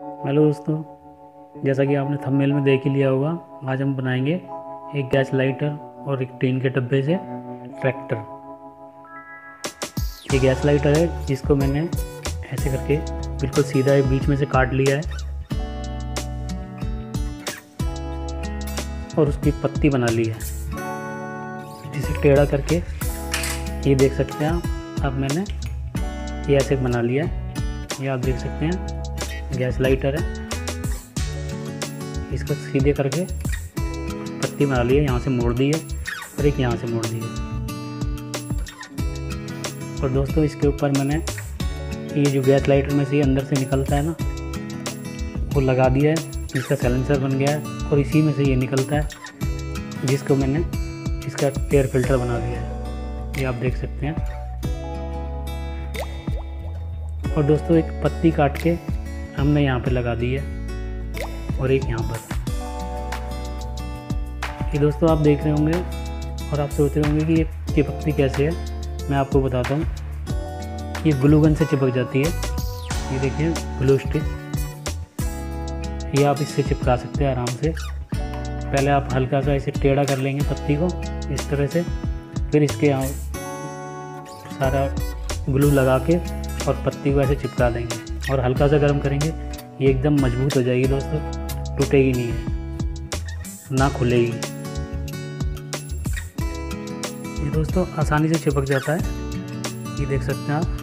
Hello दोस्तों, जैसा कि आपने थंबनेल में देख ही लिया होगा, आज हम बनाएँगे एक गैस लाइटर और एक टीन के डब्बे से ट्रैक्टर ये गैस लाइटर है, जिसको मैंने ऐसे करके बिल्कुल सीधा एक बीच में से काट लिया है। और उसकी पत्ती बना ली है। जिसे टेढ़ा करके, ये देख सकते हैं आप, अब मैंने ये ऐसे बना लिया है। ये आप देख सकते हैं। गैस लाइटर है। इसको सीधे करके पत्ती बना ली है, यहाँ से मोड़ दी है, और एक यहाँ से मोड़ दी है। और दोस्तों, इसके ऊपर मैंने ये जो गैस लाइटर में से अंदर से निकलता है ना, वो लगा दिया है। इसका सैलेंसर बन गया है और इसी में से ये निकलता है, जिसको मैंने इसका एयर फ़िल्टर बना दिया है। ये आप देख सकते हैं। और दोस्तों, एक पत्ती काट के हमने यहाँ पे लगा दी है। और एक यहाँ पर। ये दोस्तों आप देख रहे होंगे, और आप सोच रहे होंगे कि ये चिपकती कैसे है? मैं आपको बताता हूँ। ये ग्लू गन से चिपक जाती है। ये देखिए, ग्लू स्टिक। ये आप इससे चिपका सकते हैं आराम से। पहले आप हल्का सा इसे टेढ़ा कर लेंगे पत्ती को, इस तरह से। फिर इसके यहाँ सारा ग्लू लगा के और पत्ती को ऐसे चिपका देंगे। और हल्का सा गर्म करेंगे। ये एकदम मज़बूत हो जाएगी दोस्तों। टूटेगी नहीं। है ना खुलेगी। ये दोस्तों आसानी से चिपक जाता है। ये देख सकते हैं आप।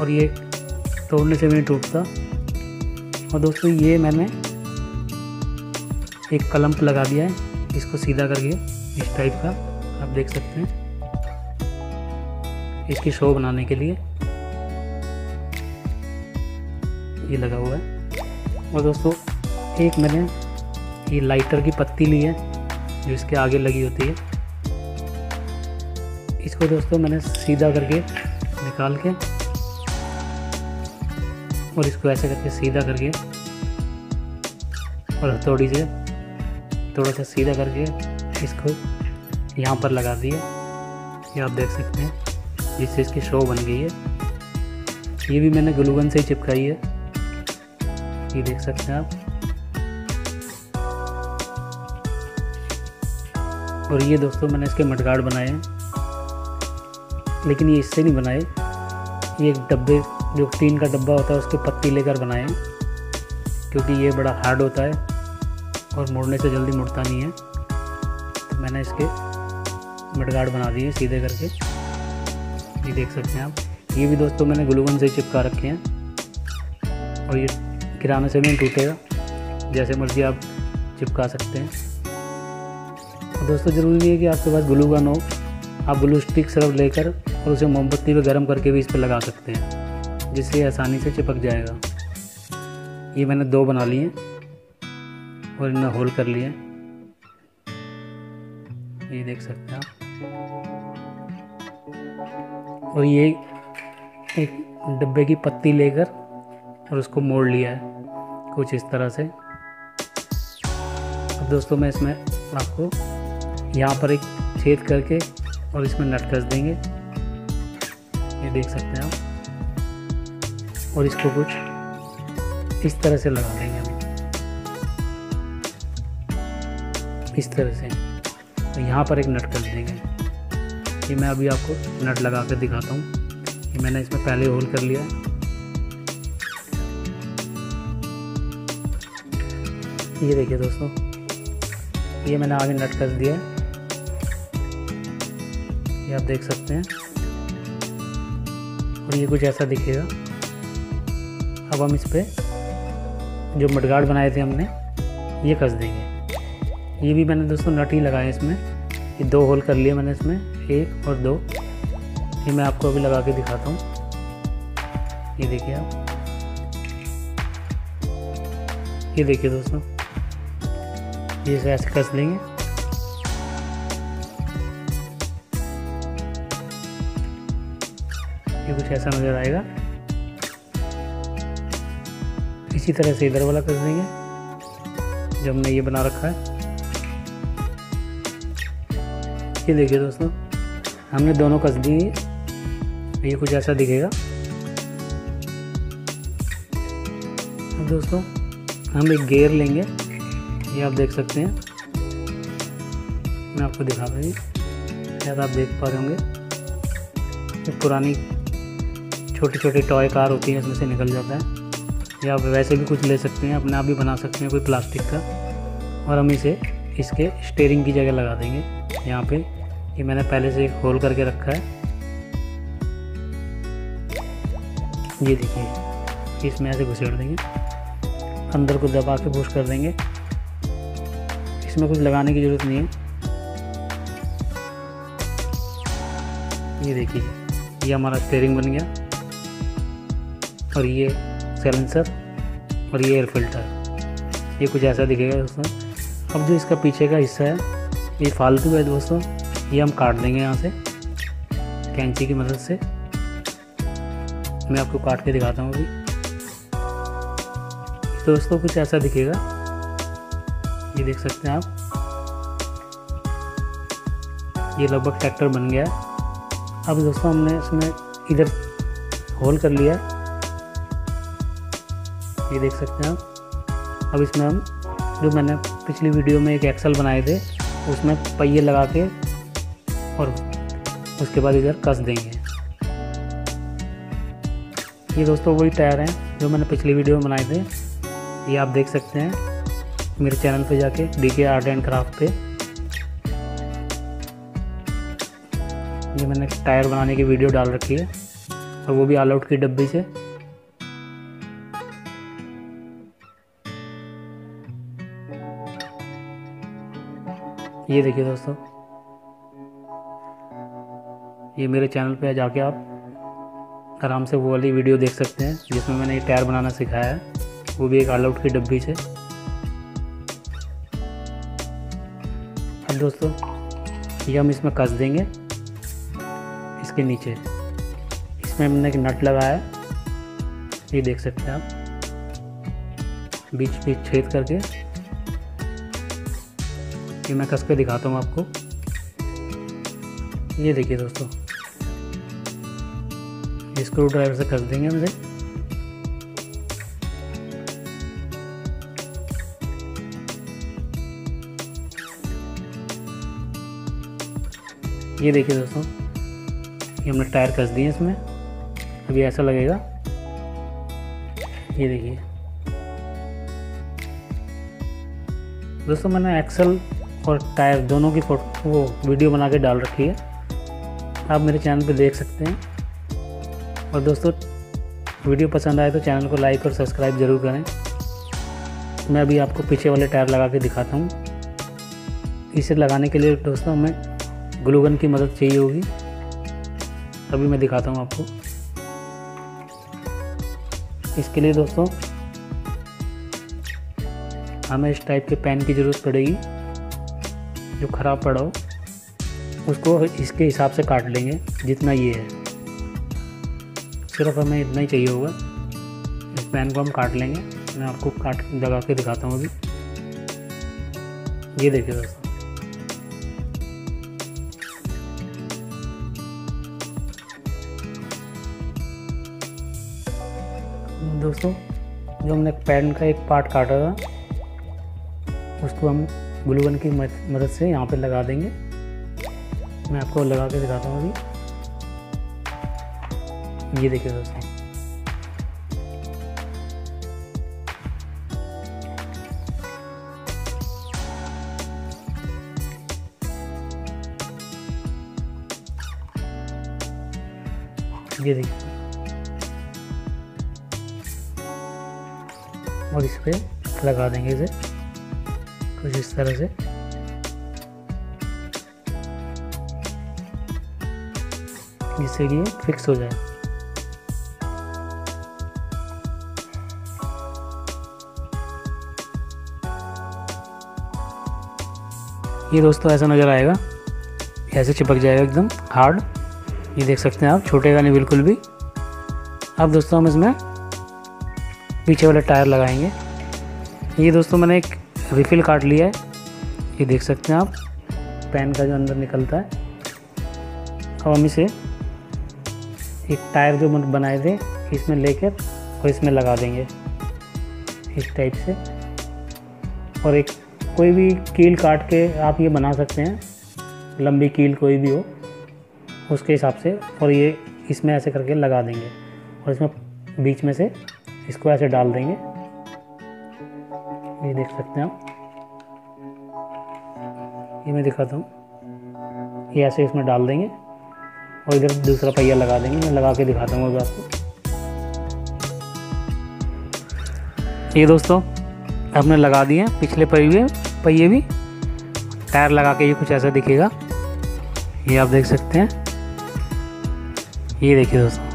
और ये तोड़ने से भी टूटता। और दोस्तों ये मैंने एक कलम्प लगा दिया है। इसको सीधा करके इस टाइप का आप देख सकते हैं। इसकी शो बनाने के लिए। ये लगा हुआ है। और दोस्तों, एक मैंने ये लाइटर की पत्ती ली है, जो इसके आगे लगी होती है। इसको दोस्तों मैंने सीधा करके निकाल के और इसको ऐसे करके सीधा करके और हथौड़ी से थोड़ा सा सीधा करके इसको यहाँ पर लगा दिया। ये आप देख सकते हैं। जिससे इसकी शो बन गई है। ये भी मैंने ग्लूगन से ही चिपकाई है। ये देख सकते हैं आप। और ये दोस्तों मैंने इसके मटगाड़ बनाए हैं। लेकिन ये इससे नहीं बनाए। ये एक डब्बे, जो टीन का डब्बा होता है, उसके पत्ती लेकर बनाए हैं। क्योंकि ये बड़ा हार्ड होता है और मोड़ने से जल्दी मुड़ता नहीं है। तो मैंने इसके मटगाड़ बना दिए सीधे करके। ये देख सकते हैं आप। ये भी दोस्तों मैंने ग्लूगन से चिपका रखे हैं। और ये किराने से नहीं टूटेगा, जैसे मर्ज़ी आप चिपका सकते हैं। दोस्तों ज़रूरी नहीं है कि आपके पास ग्लूगन हो। आप ग्लू स्टिक सिर्फ़ लेकर और उसे मोमबत्ती पर गर्म करके भी इस पर लगा सकते हैं, जिससे आसानी से चिपक जाएगा। ये मैंने दो बना लिए और इन्हें होल कर लिए ये देख सकते हैं आप। और ये एक डब्बे की पत्ती लेकर और उसको मोड़ लिया है, कुछ इस तरह से। अब दोस्तों, मैं इसमें आपको यहाँ पर एक छेद करके और इसमें नट कस देंगे। ये देख सकते हैं आप। और इसको कुछ इस तरह से लगा देंगे हम। इस तरह से। तो यहाँ पर एक नट कर देंगे। ये मैं अभी आपको नट लगा कर दिखाता हूँ ये मैंने इसमें पहले होल कर लिया ये देखिए दोस्तों, ये मैंने आगे नट कर दिया है। ये आप देख सकते हैं। और ये कुछ ऐसा दिखेगा। अब हम इस पर जो मडगाड़ बनाए थे हमने, ये कस देंगे। ये भी मैंने दोस्तों नट ही लगाए इसमें। ये दो होल कर लिए मैंने इसमें। एक और दो। ये मैं आपको अभी लगा के दिखाता हूँ। ये देखिए आप। ये देखिए दोस्तों। ये ऐसे कस लेंगे। ये कुछ ऐसा नज़र आएगा। इसी तरह से इधर वाला कस देंगे जो हमने ये बना रखा है। ये देखिए दोस्तों। हमने दोनों कस दी। ये कुछ ऐसा दिखेगा। अब दोस्तों, हम एक गेयर लेंगे। ये आप देख सकते हैं। मैं आपको दिखा दूँगी शायद आप देख पा रहे होंगे। एक पुरानी छोटी छोटी टॉय कार होती है, इसमें से निकल जाता है। या आप वैसे भी कुछ ले सकते हैं, अपने आप भी बना सकते हैं कोई प्लास्टिक का। और हम इसे, इसके स्टेयरिंग की जगह लगा देंगे। यहाँ पे ये मैंने पहले से होल करके रखा है। ये देखिए, इसमें ऐसे घुसेड़ देंगे। अंदर को दबा के पुश कर देंगे। इसमें कुछ लगाने की ज़रूरत नहीं है। ये देखिए, ये हमारा स्टेयरिंग बन गया। और ये सैलेंसर और ये एयर फ़िल्टर ये कुछ ऐसा दिखेगा दोस्तों। अब जो इसका पीछे का हिस्सा है, ये फालतू है दोस्तों। ये हम काट देंगे यहाँ से, कैंची की मदद से। मैं आपको काट के दिखाता हूँ अभी। तो दोस्तों, कुछ ऐसा दिखेगा। ये देख सकते हैं आप। ये लगभग ट्रैक्टर बन गया है। अब दोस्तों, हमने इसमें इधर होल कर लिया है। ये देख सकते हैं आप। अब इसमें हम, जो मैंने पिछली वीडियो में एक एक्सल बनाए थे, उसमें पहिए लगा के और उसके बाद इधर कस देंगे। ये दोस्तों वही टायर हैं जो मैंने पिछली वीडियो में बनाए थे। ये आप देख सकते हैं मेरे चैनल पे जाके डी के आर्ट एंड क्राफ्ट पे। ये मैंने टायर बनाने की वीडियो डाल रखी है और वो भी ऑल आउट की डब्बी से। ये देखिए दोस्तों। ये मेरे चैनल पे जाके आप आराम से वो वाली वीडियो देख सकते हैं, जिसमें मैंने ये टायर बनाना सिखाया है। वो भी एक ऑल आउट की डब्बी से। अब दोस्तों, ये हम इसमें कस देंगे, इसके नीचे। इसमें हमने एक नट लगाया है, ये देख सकते हैं आप। बीच बीच छेद करके। ये मैं कस के दिखाता हूँ आपको। ये देखिए दोस्तों स्क्रू ड्राइवर से कस देंगे हम ये देखिए दोस्तों, ये हमने टायर कस दिए इसमें। अभी ऐसा लगेगा। ये देखिए। दोस्तों, मैंने एक्सल और टायर दोनों की फ़ोटो, वो वीडियो बना के डाल रखी है। आप मेरे चैनल पे देख सकते हैं। और दोस्तों, वीडियो पसंद आए तो चैनल को लाइक और सब्सक्राइब ज़रूर करें। मैं अभी आपको पीछे वाले टायर लगा के दिखाता हूँ। इसे लगाने के लिए दोस्तों, हमें ग्लूगन की मदद चाहिए होगी। अभी मैं दिखाता हूँ आपको। इसके लिए दोस्तों, हमें इस टाइप के पेन की ज़रूरत पड़ेगी, जो ख़राब पड़ा हो। उसको इसके हिसाब से काट लेंगे, जितना ये है। सिर्फ़ हमें इतना ही चाहिए होगा। इस पेन को हम काट लेंगे। मैं आपको काट लगा के दिखाता हूँ अभी। ये देखिए दोस्तों। दोस्तों, जो हमने पेन का एक पार्ट काटा था, उसको हम ग्लूगन की मदद से यहाँ पे लगा देंगे। मैं आपको लगा के दिखाता हूँ अभी। ये देखिए दोस्तों। ये देखिए। और इस पर लगा देंगे इसे। कुछ इस तरह से। जिससे कि फिक्स हो जाए। ये दोस्तों ऐसा नज़र आएगा। ऐसे चिपक जाएगा एकदम हार्ड ये देख सकते हैं आप छूटेगा नहीं, बिल्कुल भी। अब दोस्तों हम इसमें पीछे वाले टायर लगाएँगे। ये दोस्तों मैंने एक रिफ़िल काट लिया है। ये देख सकते हैं आप पैन का जो अंदर निकलता है। अब हम इसे एक टायर जो बनाए थे, इसमें लेकर और इसमें लगा देंगे। इस टाइप से। और एक कोई भी कील काट के आप ये बना सकते हैं, लंबी कील कोई भी हो, उसके हिसाब से, और ये इसमें ऐसे करके लगा देंगे, और इसमें बीच में से इसको ऐसे डाल देंगे। ये देख सकते हैं आप। ये मैं दिखाता हूँ। ये ऐसे इसमें डाल देंगे, और इधर दूसरा पहिया लगा देंगे, मैं लगा के दिखाता हूँ अभी आपको। ये दोस्तों हमने लगा दिए पिछले पहिए पहिए भी। टायर लगा के ये कुछ ऐसा दिखेगा। ये आप देख सकते हैं। ये देखिए दोस्तों।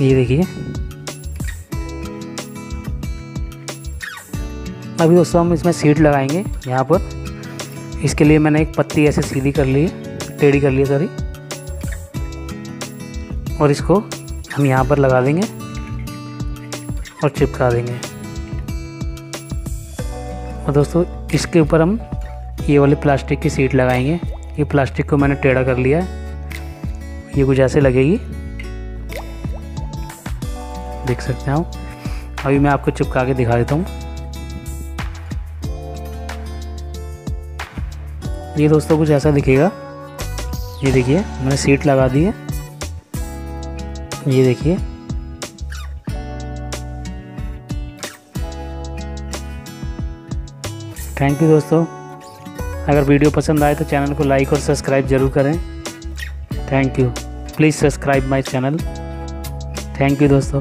ये देखिए। अभी दोस्तों हम इसमें सीट लगाएँगे यहाँ पर। इसके लिए मैंने एक पत्ती ऐसे सीधी कर ली है। टेढ़ी कर ली है सॉरी और इसको हम यहाँ पर लगा देंगे। और चिपका देंगे। और दोस्तों, इसके ऊपर हम ये वाली प्लास्टिक की सीट लगाएँगे। ये प्लास्टिक को मैंने टेढ़ा कर लिया है। ये कुछ ऐसे लगेगी। देख सकते हैं आप। अभी मैं आपको चिपका के दिखा देता हूँ। ये दोस्तों, कुछ ऐसा दिखेगा। ये देखिए, मैंने सीट लगा दी है। ये देखिए। थैंक यू दोस्तों। अगर वीडियो पसंद आए तो चैनल को लाइक और सब्सक्राइब ज़रूर करें। Thank you please subscribe my channel thank you दोस्तों।